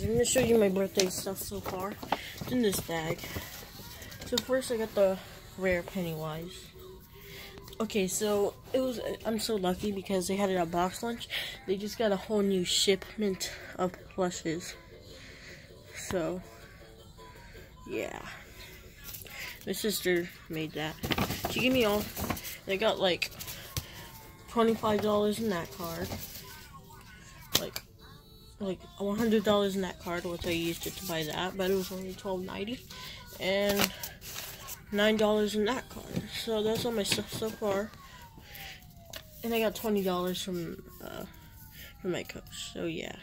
I'm gonna show you my birthday stuff so far. It's in this bag. So first I got the rare Pennywise. Okay, so it was I'm so lucky because they had it at BoxLunch. They just got a whole new shipment of plushes. So yeah. My sister made that. She gave me all they got like $25 in that card. Like like $100 in that card, which I used it to buy that, but it was only $12.90. And $9 in that card. So that's all my stuff so far. And I got $20 from, uh, from my coach. So yeah.